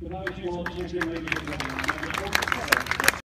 Good you all. Ladies and gentlemen.